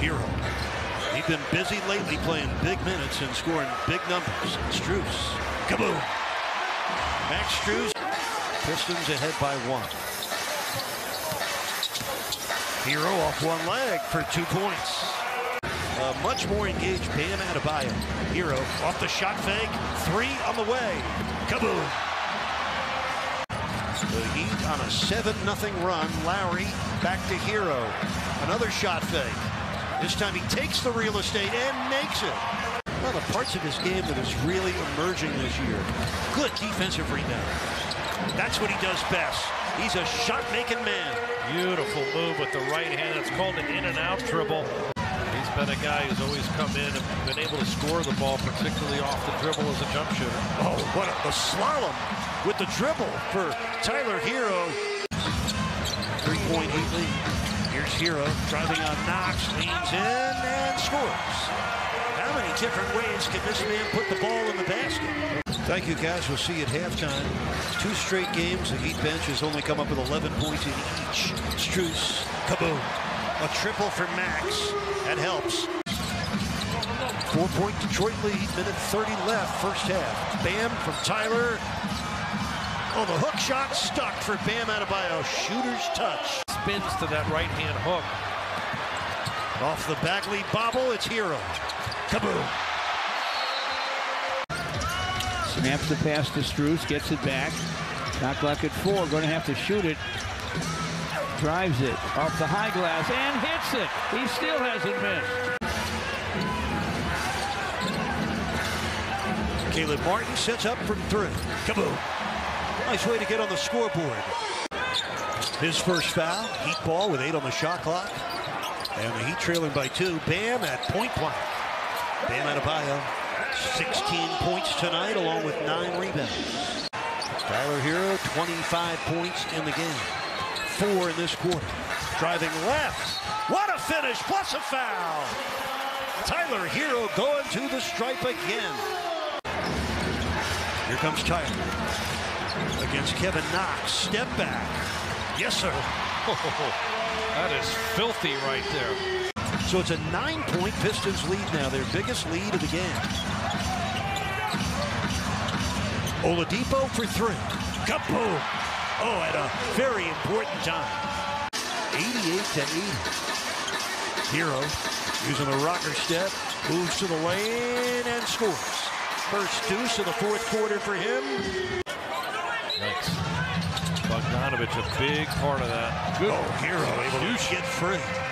Herro. He's been busy lately playing big minutes and scoring big numbers. Strus. Kaboom. Max Strus. Pistons ahead by one. Herro off one leg for two points. Uh, much more engaged Bam Adebayo. Herro off the shot fake. Three on the way. Kaboom. The Heat on a 7-0 run. Lowry back to Herro. Another shot fake. This time he takes the real estate and makes it. One of the parts of his game that is really emerging this year. Good defensive rebound. That's what he does best. He's a shot-making man. Beautiful move with the right hand. It's called an in and out dribble. He's been a guy who's always come in and been able to score the ball, particularly off the dribble as a jump shooter. Oh, what a the slalom with the dribble for Tyler Herro. Three-point lead. Here's Herro driving on Knox, leans in and scores. How many different ways can this man put the ball in the basket? Thank you, guys. We'll see you at halftime. Two straight games. The Heat bench has only come up with 11 points in each. Strus, kaboom. A triple for Max. That helps. Four-point Detroit lead. Minute 30 left. First half. Bam from Tyler. Oh, the hook shot stuck for Bam Adebayo. Shooter's touch. Spins to that right hand hook. Off the Bagley bobble, it's Herro. Kaboom. Snaps the pass to Strus, gets it back. Shot clock at four, going to have to shoot it. Drives it off the high glass and hits it. He still hasn't missed. Caleb Martin sets up from three. Kaboom. Nice way to get on the scoreboard. His first foul. Heat ball with eight on the shot clock. And the Heat trailing by two. Bam at point blank. Bam Adebayo. 16 points tonight along with nine rebounds. Tyler Herro, 25 points in the game. Four in this quarter. Driving left. What a finish, plus a foul. Tyler Herro going to the stripe again. Here comes Tyler. Against Kevin Knox. Step back. Yes, sir. that is filthy right there. So it's a nine-point Pistons lead now, their biggest lead of the game. Oladipo for three. Kaboom! Oh, at a very important time. 88 to 80. Herro using the rocker step, moves to the lane and scores. First deuce of the fourth quarter for him. Thanks. Bogdanovich, a big part of that. Good. Oh, Herro able to get free.